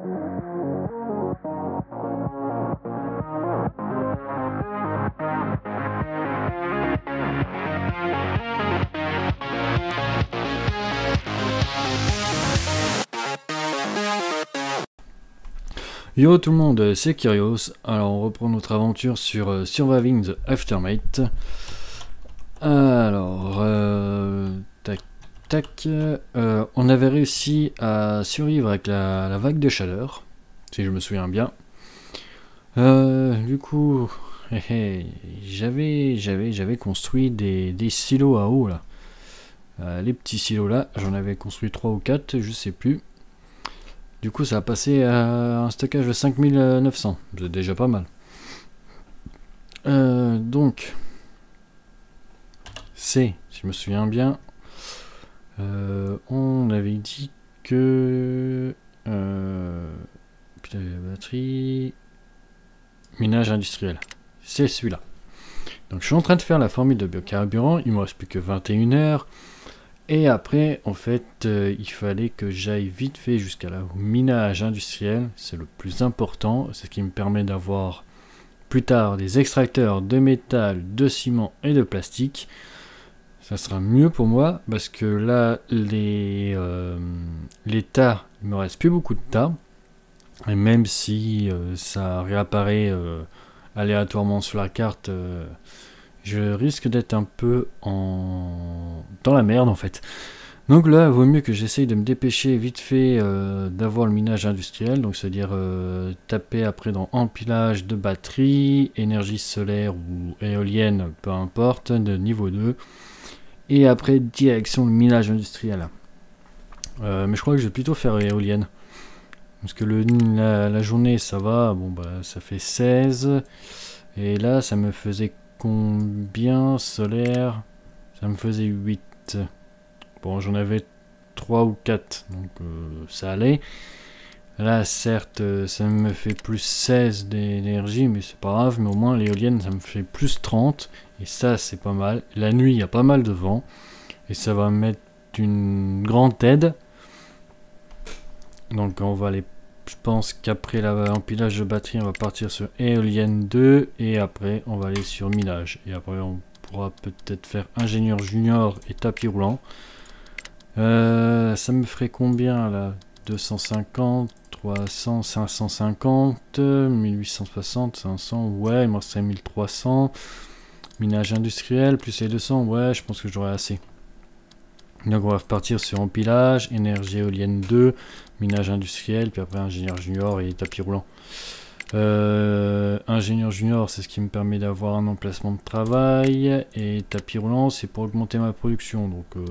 Yo tout le monde, c'est Kyrios. Alors on reprend notre aventure sur euh, Surviving the Aftermath. Alors, euh, tac. Euh, on avait réussi à survivre avec la, vague de chaleur, si je me souviens bien. du coup, j'avais, construit des, silos à eau là. les petits silos là, j'en avais construit 3 ou 4, je sais plus. Du coup, ça a passé à un stockage de 5900. C'est déjà pas mal. Euh, donc, c'est, si je me souviens bien, euh, on avait dit que... Euh, putain, la batterie... Minage industriel. C'est celui-là. Donc je suis en train de faire la formule de biocarburant. Il me reste plus que 21 heures. Et après, en fait, euh, il fallait que j'aille vite fait jusqu'à la minage industriel. C'est le plus important. C'est ce qui me permet d'avoir plus tard des extracteurs de métal, de ciment et de plastique. Ça sera mieux pour moi parce que là, les, euh, les tas, il me reste plus beaucoup de tas. Et même si euh, ça réapparaît aléatoirement sur la carte je risque d'être un peu en... dans la merde en fait. Donc là, il vaut mieux que j'essaye de me dépêcher vite fait euh, d'avoir le minage industriel, donc c'est-à-dire euh, taper après dans empilage de batterie, énergie solaire ou éolienne, peu importe, de niveau 2, et après direction le minage industriel. Euh, mais je crois que je vais plutôt faire éolienne. Parce que le, la, journée ça va, bon bah ça fait 16, et là ça me faisait combien solaire? Ça me faisait 8. Bon, j'en avais 3 ou 4, donc euh, ça allait. Là, certes, ça me fait plus 16 d'énergie, mais c'est pas grave. Mais au moins, l'éolienne, ça me fait plus 30. Et ça, c'est pas mal. La nuit, il y a pas mal de vent. Et ça va mettre une grande aide. Donc, on va aller je pense qu'après l'empilage de batterie, on va partir sur éolienne 2 et après on va aller sur minage. Et après on pourra peut-être faire ingénieur junior et tapis roulant. Euh, ça me ferait combien là? 250, 300, 550, 1860, 500, ouais, il me resterait 1300. Minage industriel, plus les 200, ouais, je pense que j'aurai assez. Donc on va repartir sur empilage, énergie éolienne 2, minage industriel, puis après ingénieur junior et tapis roulant. Euh, ingénieur junior, c'est ce qui me permet d'avoir un emplacement de travail, et tapis roulant, c'est pour augmenter ma production. Donc, euh,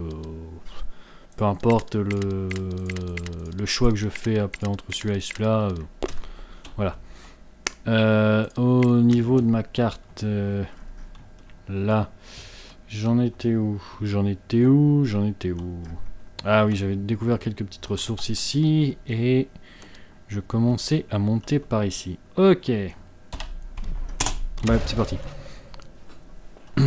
peu importe le, choix que je fais après entre celui-là et celui-là, euh, voilà. au niveau de ma carte, là, j'en étais où? J'en étais où? J'en étais où? Ah oui, j'avais découvert quelques petites ressources ici et je commençais à monter par ici. Ok. Bah, c'est parti.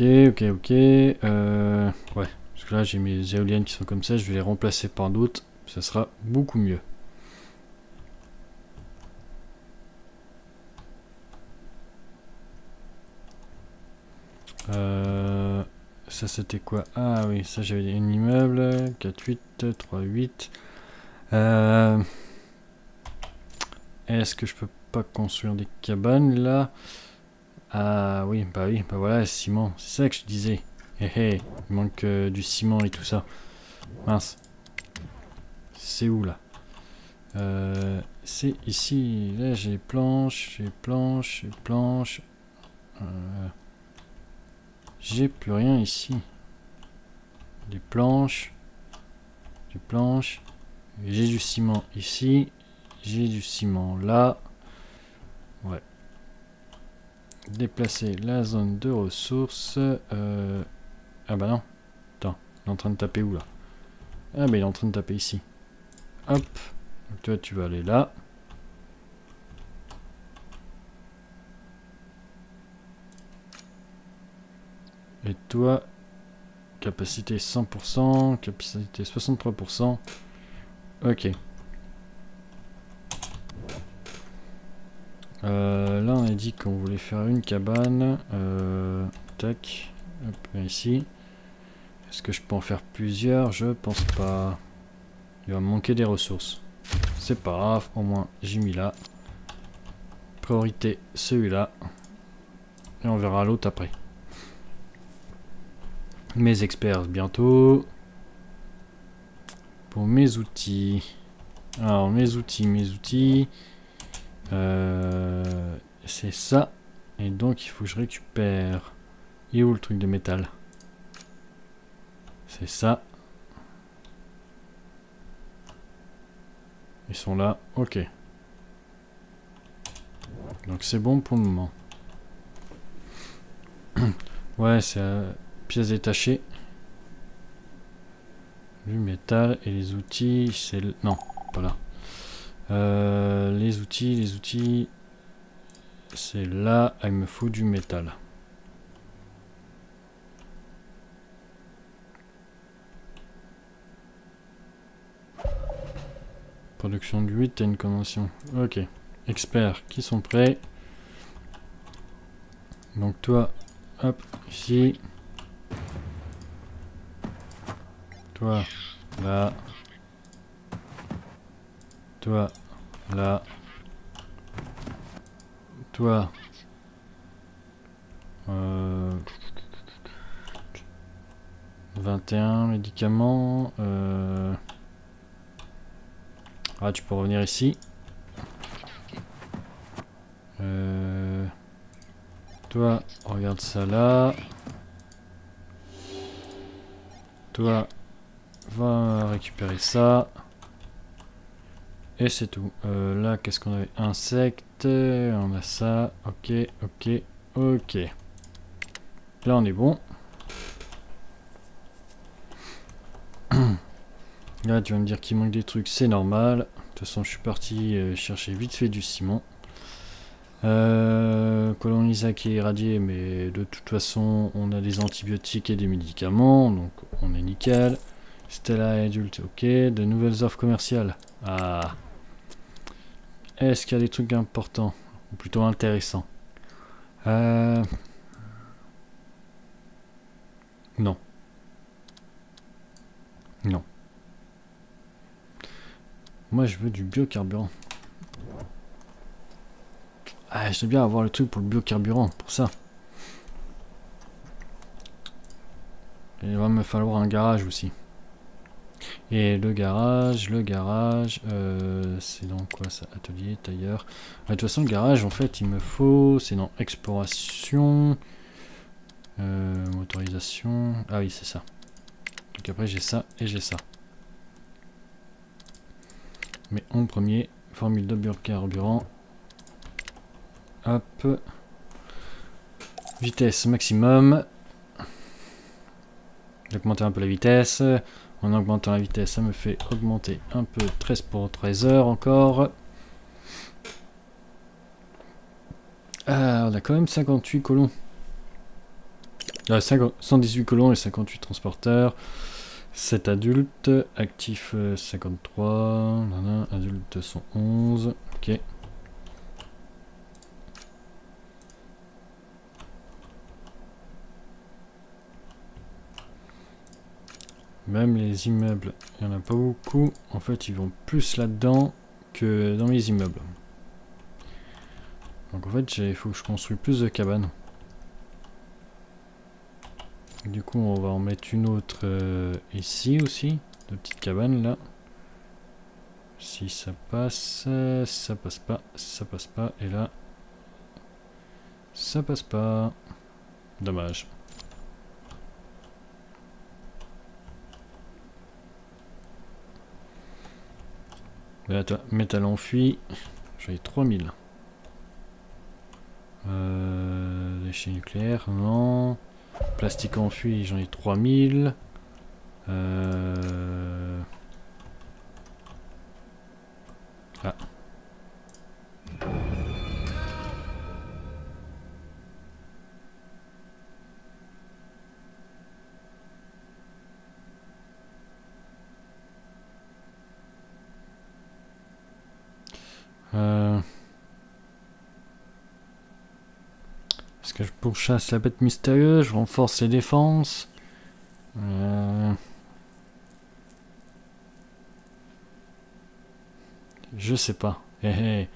Ok, ok, ok. Euh, ouais, parce que là j'ai mes éoliennes qui sont comme ça, je vais les remplacer par d'autres. Ça sera beaucoup mieux. Euh, ça c'était quoi? Ah oui, ça j'avais un immeuble, 4, 8, 3, 8. Est-ce que je peux pas construire des cabanes là? Ah oui, bah oui, bah voilà, ciment, c'est ça que je disais. Hé hé, il manque euh, du ciment et tout ça. Mince. C'est où là euh, C'est ici, là j'ai planches, j'ai planches, j'ai planches. Euh, j'ai plus rien ici. Des planches. Des planches. J'ai du ciment ici. J'ai du ciment là. Ouais. Déplacer la zone de ressources. Euh, ah bah non. Attends, il est en train de taper où là? Ah bah il est en train de taper ici. Hop. Donc toi tu vas aller là. Et toi, capacité 100%, capacité 63%. Ok. Euh, là, on a dit qu'on voulait faire une cabane. Euh, tac. Hop, ici. Est-ce que je peux en faire plusieurs? Je pense pas. Il va me manquer des ressources. C'est pas grave, au moins j'ai mis là. Priorité celui-là. Et on verra l'autre après. Mes experts bientôt. Pour mes outils. Alors mes outils, mes outils. Euh, c'est ça. Et donc il faut que je récupère. Et où le truc de métal? C'est ça. Ils sont là. Ok. Donc c'est bon pour le moment. ouais, c'est euh, pièces détachées. Du métal et les outils, c'est... Non, pas là. Euh, les outils, les outils... C'est là, il me faut du métal. Production de 8, t'as une convention. Ok. Experts qui sont prêts. Donc toi, hop, ici. Toi, là. Toi, là. Toi. Euh, 21 médicaments. Euh, ah, tu peux revenir ici. Euh, toi, regarde ça là. Toi, va récupérer ça. Et c'est tout. Euh, là, qu'est-ce qu'on avait? Insectes. On a ça. Ok, ok, ok. Là, on est bon. Là, tu vas me dire qu'il manque des trucs, c'est normal. De toute façon, je suis parti euh, chercher vite fait du ciment. Euh, qui est irradié, mais de toute façon, on a des antibiotiques et des médicaments, donc on est nickel. Stella adulte, ok. De nouvelles offres commerciales. Ah. Est-ce qu'il y a des trucs importants Ou plutôt intéressants? Euh... Non. Moi, je veux du biocarburant. Ah, je bien avoir le truc pour le biocarburant, pour ça. il va me falloir un garage aussi. Et le garage, le garage, euh, c'est dans quoi ça? Atelier, tailleur. de toute façon, le garage, en fait, il me faut, c'est dans exploration, euh, motorisation. Ah oui, c'est ça. Donc après, j'ai ça et j'ai ça. Mais en premier, formule de biocarburant. Hop. Vitesse maximum. Augmenter un peu la vitesse. En augmentant la vitesse, ça me fait augmenter un peu 13 pour 13 heures encore. Ah, on a quand même 58 colons. 118 colons et 58 transporteurs. 7 adultes, actifs 53, adultes sont 11, ok. Même les immeubles, il n'y en a pas beaucoup. En fait, ils vont plus là-dedans que dans les immeubles. Donc en fait, il faut que je construise plus de cabanes. Du coup, on va en mettre une autre euh, ici aussi. De petites cabanes là. Si ça passe, ça passe pas, ça passe pas. Et là, ça passe pas. Dommage. Là, métal enfui. J'en ai 3000. Euh, déchets nucléaires, non. Plastique enfui, j'en ai 3000. Euh... pourchasse la bête mystérieuse, je renforce les défenses. Euh, Je sais pas. Hé hé.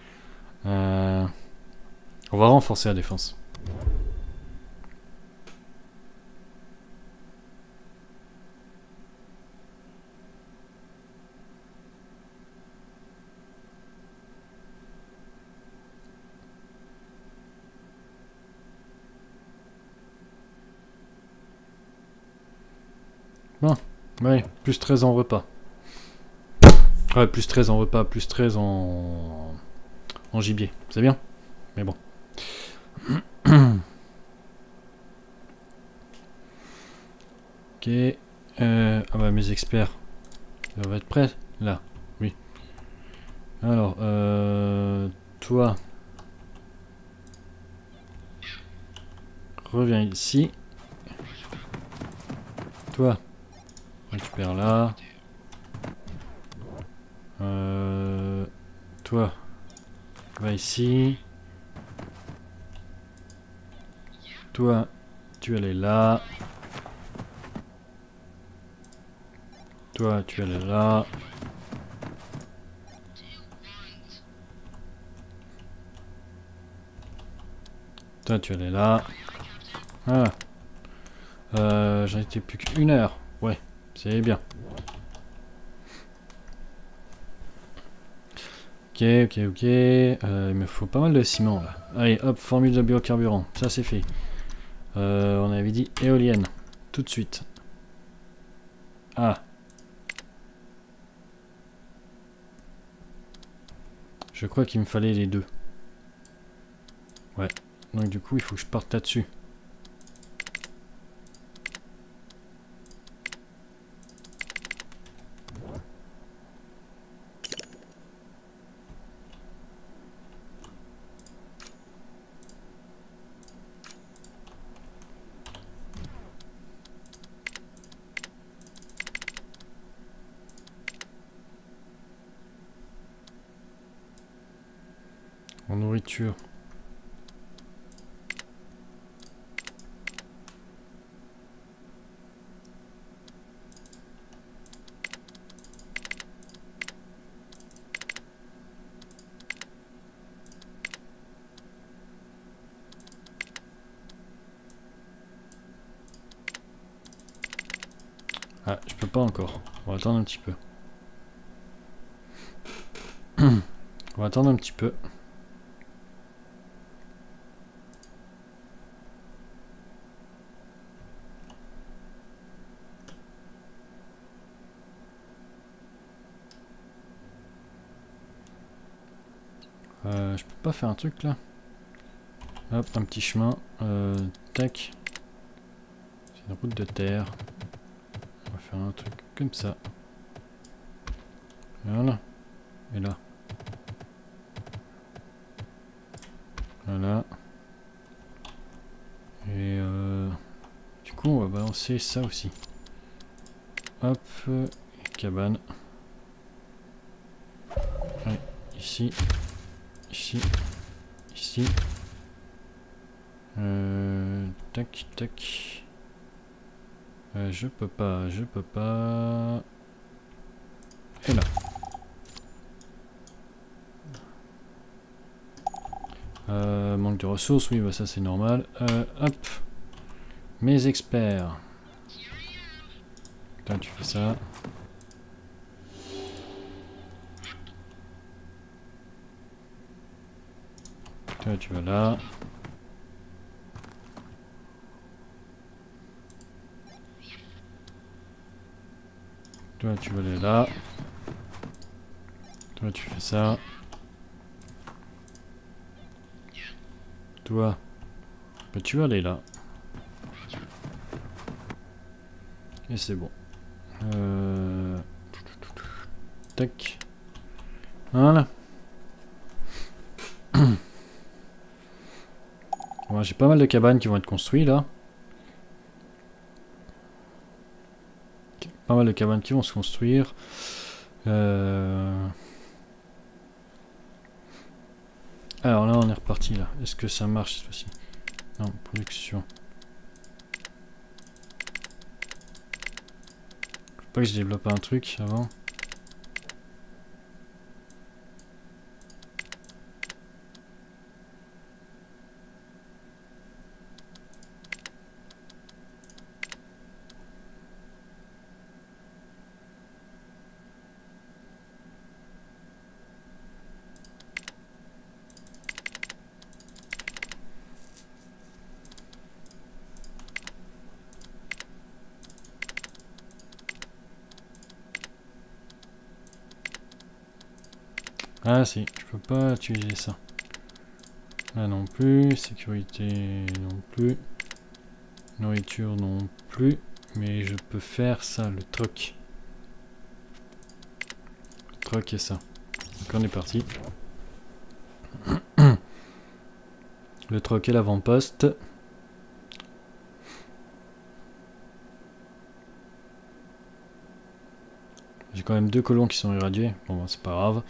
Euh, On va renforcer la défense. Bon, ouais, plus 13 en repas. Ouais, plus 13 en repas, plus 13 en, en gibier. C'est bien? Mais bon. ok. Euh, ah bah mes experts. Va être prêt Là. Oui. Alors, euh, toi. Reviens ici. Toi. Récupère là. Euh, toi, va ici. Toi, tu allais là. Toi, tu allais là. Toi, tu allais là. Voilà. Euh, J'en étais plus qu'une heure. C'est bien. Ok, ok, ok. Euh, il me faut pas mal de ciment là. Allez, hop, formule de biocarburant. Ça c'est fait. Euh, on avait dit éolienne. Tout de suite. Ah. Je crois qu'il me fallait les deux. Ouais. Donc du coup, il faut que je parte là-dessus. Ah, je peux pas encore. On va attendre un petit peu. On va attendre un petit peu. Euh, je peux pas faire un truc là Hop, un petit chemin. Euh, tac. C'est une route de terre. On va faire un truc comme ça. Voilà. Et là. Voilà. Et euh, du coup, on va balancer ça aussi. Hop, cabane. Ouais, ici. Ici. Ici. Euh, tac, tac. Euh, je peux pas, je peux pas. Et là. Euh, manque de ressources, oui, bah ça c'est normal. Euh, hop. Mes experts. Toi, tu fais ça. Toi, tu vas là. Toi, tu vas aller là. Toi, tu fais ça. Toi, bah, tu vas aller là. Et c'est bon. Euh... Tac. Voilà. J'ai pas mal de cabanes qui vont être construites là. Pas mal de cabanes qui vont se construire. Euh, alors là on est reparti là. Est-ce que ça marche cette fois-ci? Non, production. Pas que je développe un truc avant. Ah si, je peux pas utiliser ça. Là non plus, sécurité non plus, nourriture non plus, mais je peux faire ça, le truc. Le truc et ça. Donc on est parti. Le troc et l'avant-poste. J'ai quand même deux colons qui sont irradiés. Bon, bah, c'est pas grave.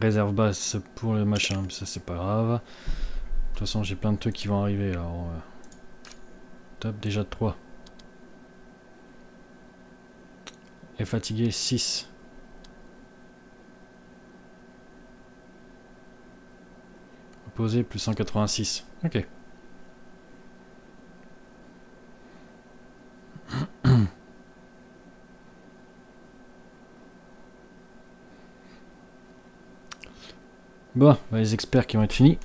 Réserve basse pour le machin, ça c'est pas grave. De toute façon, j'ai plein de trucs qui vont arriver. Alors, euh, top, déjà 3. Et fatigué 6. Opposé plus 186. Ok. Les experts qui vont être finis.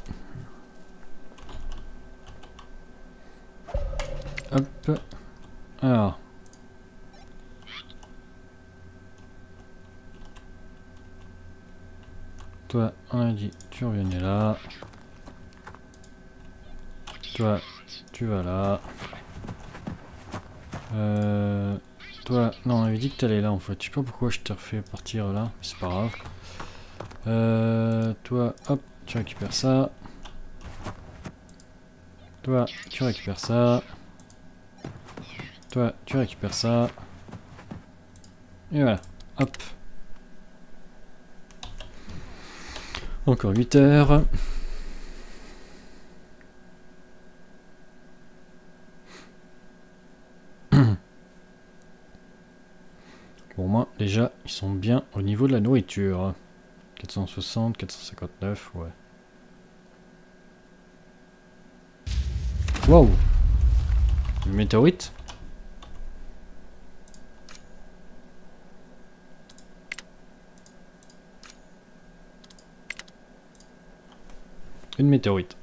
Hop. Alors. Toi, on a dit, tu revenais là. Toi, tu vas là. Euh, toi, non, on avait dit que t'allais là en fait. Je sais pas pourquoi je t'ai refait partir là, c'est pas grave. Euh, toi, hop, tu récupères ça. Toi, tu récupères ça. Toi, tu récupères ça. Et voilà, hop. Encore 8 heures. Pour moi, déjà, ils sont bien au niveau de la nourriture. 460, 459, ouais. Wow Une météorite Une météorite.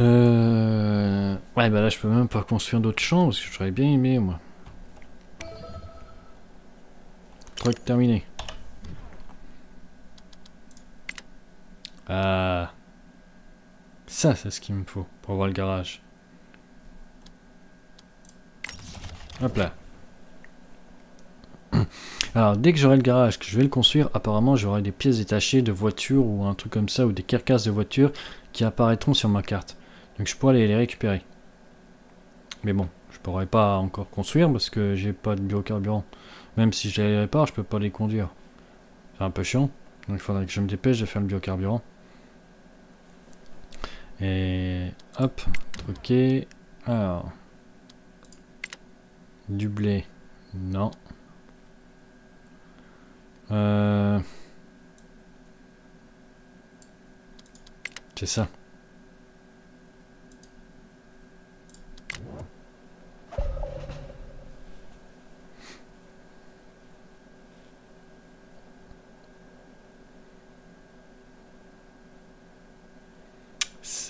Euh... Ouais, bah là, je peux même pas construire d'autres champs parce que j'aurais bien aimé, moi. Truc terminé. Ah. Ça, c'est ce qu'il me faut pour avoir le garage. Hop là. Alors, dès que j'aurai le garage, que je vais le construire, apparemment, j'aurai des pièces détachées de voitures ou un truc comme ça, ou des carcasses de voitures qui apparaîtront sur ma carte. Donc je pourrais aller les récupérer. Mais bon, je pourrais pas encore construire parce que j'ai pas de biocarburant. Même si je les répare, je peux pas les conduire. C'est un peu chiant. Donc il faudrait que je me dépêche de faire le biocarburant. Et hop, truqué. Alors. Du blé. Non. Euh... C'est ça.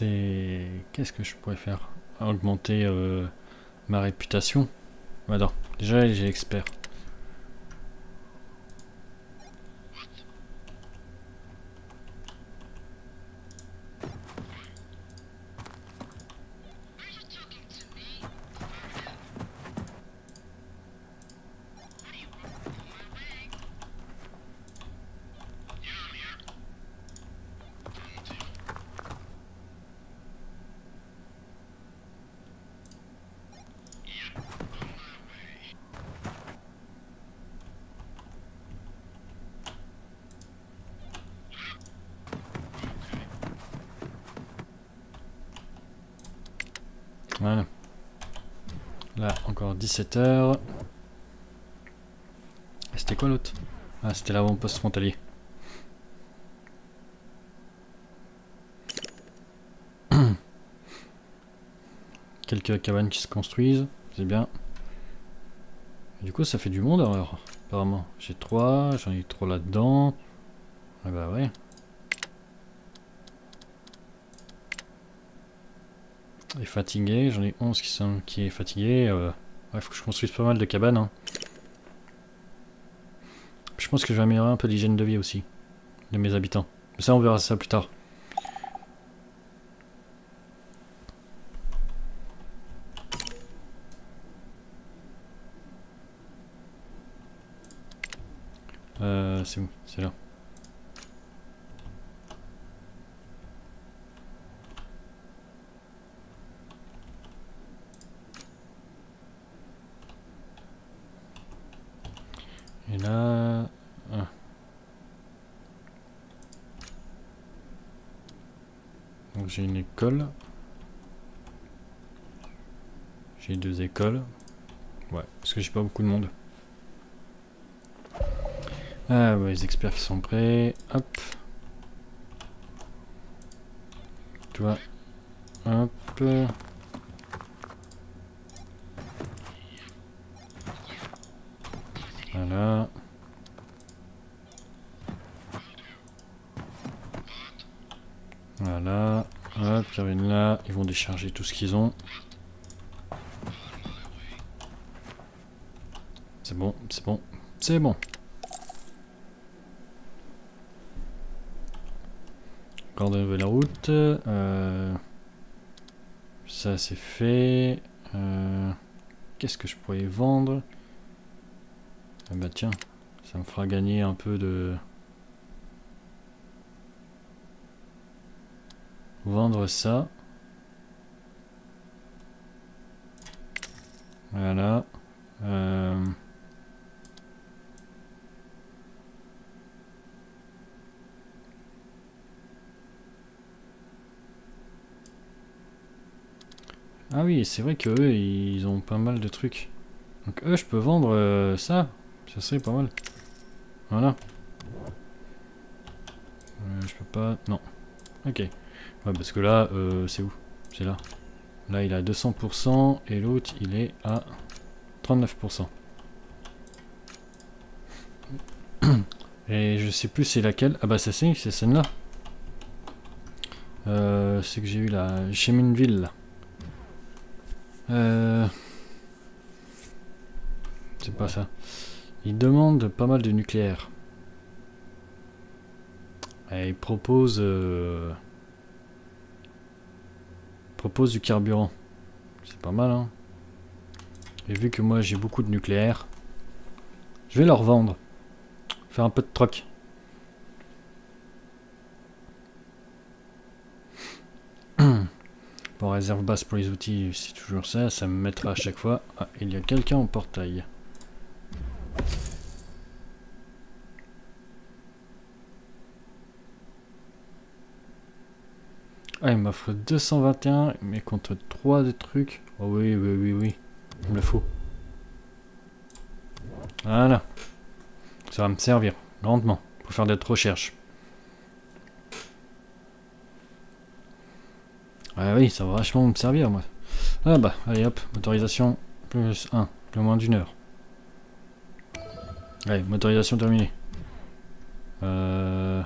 Qu'est-ce que je pourrais faire? Augmenter euh, ma réputation? Voilà. Déjà, j'ai expert. Voilà. Là, encore 17 heures. C'était quoi l'autre? Ah, c'était l'avant-poste frontalier. Quelques cabanes qui se construisent, c'est bien. Du coup, ça fait du monde alors, apparemment. J'ai 3, j'en ai 3 là-dedans. Ah bah ouais. Fatigué, j'en ai 11 qui sont qui est fatigué. Euh, ouais, faut que je construise pas mal de cabanes. hein. Je pense que je vais améliorer un peu l'hygiène de vie aussi de mes habitants. Mais ça, on verra ça plus tard. Euh, c'est où? C'est là. Et là... ah. Donc j'ai deux écoles. Ouais, parce que j'ai pas beaucoup de monde. Ah ouais, les experts qui sont prêts. Hop. Tu vois. Hop. Voilà. Voilà. Hop, ils reviennent là. Ils vont décharger tout ce qu'ils ont. C'est bon, c'est bon, c'est bon. Encore de nouvelles routes. Euh, ça c'est fait. Euh, Qu'est-ce que je pourrais vendre? Ah bah tiens, ça me fera gagner un peu de... Vendre ça. Voilà. Euh, Ah oui, c'est vrai que eux, ils ont pas mal de trucs. Donc eux, je peux vendre euh, ça. Ça serait pas mal. Voilà. Euh, je peux pas... Non. Ok. Ouais, parce que là, euh, c'est où? C'est là. Là, il est à 200% et l'autre, il est à 39%. Et je sais plus c'est laquelle. Ah bah c'est, celle-là. Euh, c'est que j'ai eu la Cheminville. là. Euh... C'est pas ça. Il demande pas mal de nucléaire. Et il propose... euh, propose du carburant. C'est pas mal, hein. Et vu que moi j'ai beaucoup de nucléaire, je vais leur vendre. Faire un peu de troc. Bon, réserve basse pour les outils, c'est toujours ça. Ça me mettra à chaque fois. Ah, il y a quelqu'un au portail. Ah, il m'offre 221, mais contre 3 de trucs. Oh oui, oui, oui, oui. Il me le faut. Voilà. Ça va me servir, grandement, pour faire des recherches. Ah oui, ça va vachement me servir, moi. Ah bah, allez hop, motorisation plus 1, plus moins d'une heure. Allez, motorisation terminée. Euh...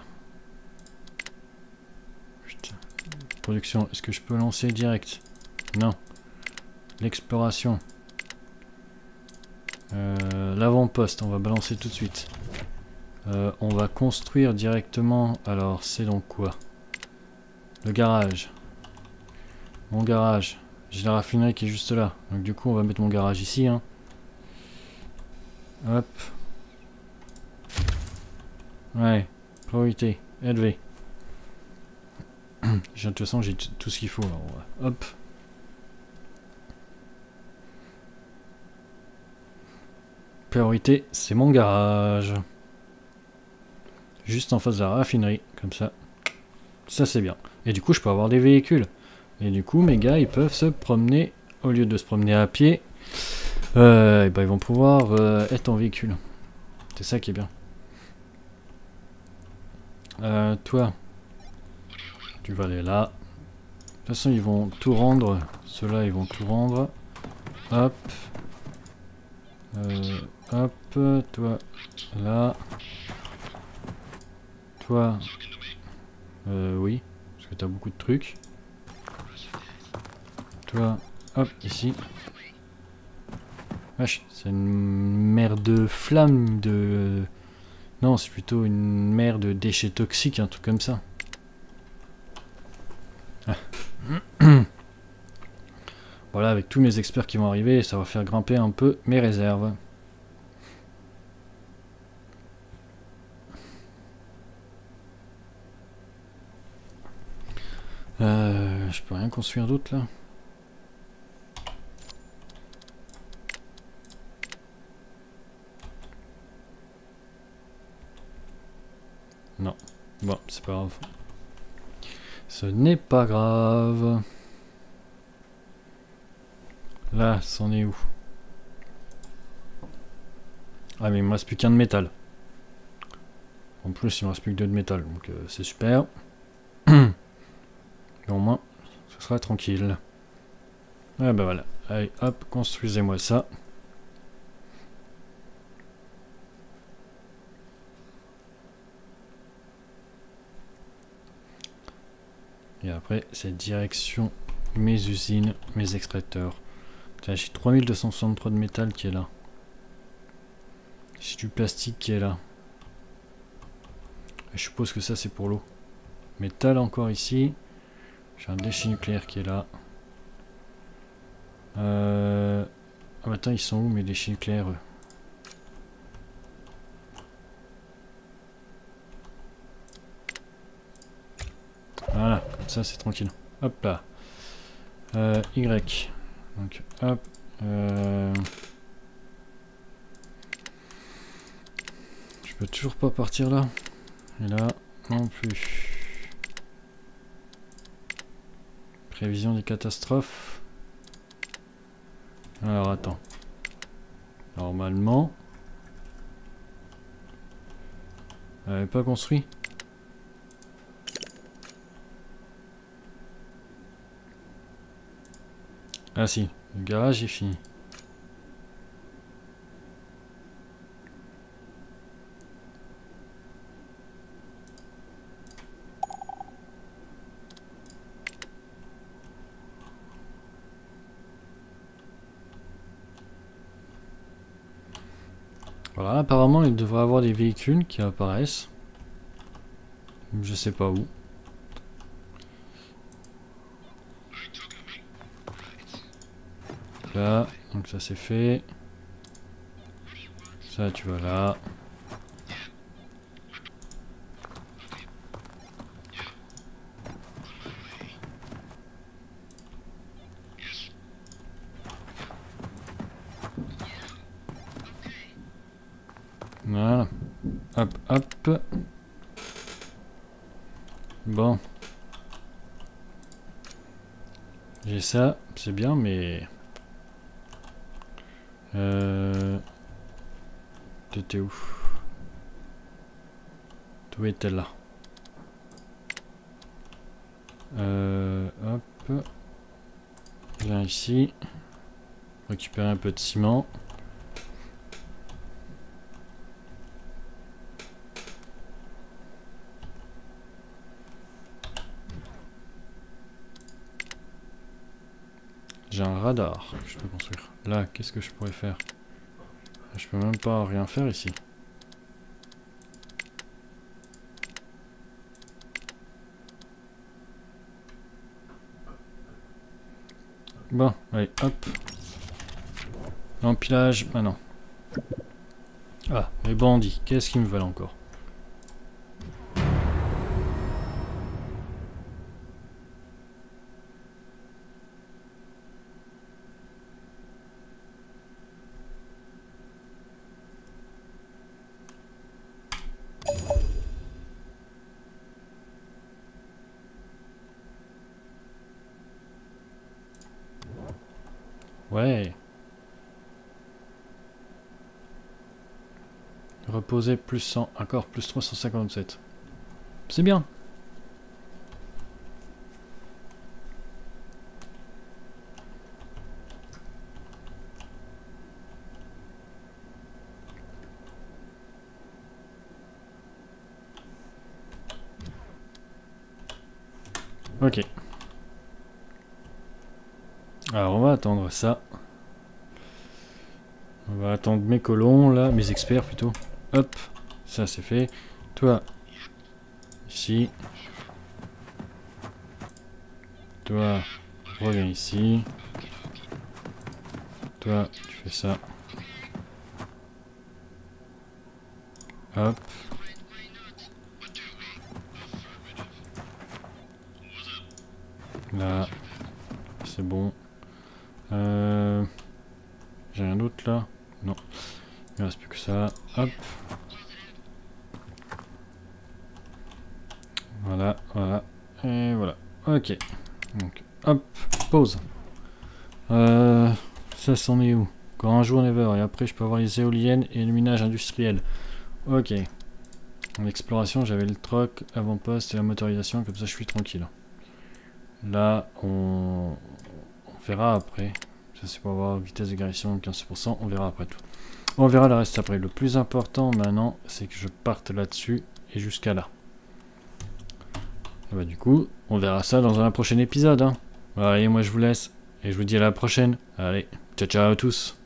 Putain. Production, est-ce que je peux lancer direct? Non. L'exploration. Euh, L'avant-poste, on va balancer tout de suite. Euh, on va construire directement. Alors, c'est donc quoi? Le garage. Mon garage. J'ai la raffinerie qui est juste là. Donc, du coup, on va mettre mon garage ici. Hein. Hop. Ouais. Priorité. Élevé. De toute façon, j'ai tout ce qu'il faut. alors, Hop. Priorité, c'est mon garage. Juste en face de la raffinerie, comme ça. Ça c'est bien. Et du coup, je peux avoir des véhicules. Et du coup, mes gars, ils peuvent se promener au lieu de se promener à pied, euh, et ben, ils vont pouvoir euh, être en véhicule. C'est ça qui est bien. Euh, toi, tu vas aller là. De toute façon, ils vont tout rendre. Ceux-là, ils vont tout rendre. Hop. Euh, hop. Toi, là. Toi. Euh, oui. Parce que t'as beaucoup de trucs. Toi. Hop, ici. Wesh, c'est une mer de flammes, de... Non, c'est plutôt une mer de déchets toxiques, un truc comme ça. Ah. voilà, avec tous mes experts qui vont arriver, ça va faire grimper un peu mes réserves. Euh, je peux rien construire d'autre là Non. Bon, c'est pas grave. Ce n'est pas grave. Là, c'en est où? Ah mais il me reste plus qu'un de métal. En plus, il me reste plus que deux de métal, donc euh, c'est super. au moins, ce sera tranquille. Ah bah voilà. Allez, hop, construisez-moi ça. Et après, c'est direction mes usines, mes extracteurs. J'ai 3263 de métal qui est là. J'ai du plastique qui est là. je suppose que ça c'est pour l'eau. Métal encore ici. J'ai un déchet nucléaire qui est là. Euh... Ah bah attends, ils sont où mes déchets nucléaires Voilà, ça c'est tranquille. Hop là. Euh, y. Donc hop. Euh... Je peux toujours pas partir là. Et là, non plus. Prévision des catastrophes. Alors attends. Normalement. Elle n'est pas construit. Ah si, le garage est fini. Voilà, apparemment il devrait avoir des véhicules qui apparaissent. Je sais pas où. Donc ça c'est fait. Ça tu vas là. Voilà. Hop, hop. Bon. J'ai ça, c'est bien, mais... Euh... Où? Où était-elle là euh, Hop. Viens ici. Récupérer un peu de ciment. J'ai un radar que je peux construire. Là, qu'est-ce que je pourrais faire? Je peux même pas rien faire ici. Bon, allez, hop. L'empilage, ah non. Ah, les bandits, qu'est-ce qu'ils me veulent encore? Ouais. Reposer plus 100, encore plus 357. C'est bien. Ok. Alors on va attendre ça. Mes colons là, mes experts plutôt. Hop, ça c'est fait. Toi, ici. Toi, reviens ici. Toi, tu fais ça. Hop. Là, c'est bon. Euh, J'ai un autre là Non. Il ne reste plus que ça. Hop. Voilà, voilà. Et voilà. Ok. Donc, hop, pause. Euh, ça s'en est où? Encore un jour never. Et après, je peux avoir les éoliennes et le minage industriel. Ok. En exploration, j'avais le troc, avant-poste et la motorisation. Comme ça, je suis tranquille. Là, on, verra après. Ça, c'est pour avoir vitesse d'égression 15%. On verra après tout. On verra le reste après. Le plus important maintenant, c'est que je parte là-dessus et jusqu'à là. bah, du coup, on verra ça dans un prochain épisode. Hein. Allez, moi je vous laisse et je vous dis à la prochaine. Allez, ciao ciao à tous.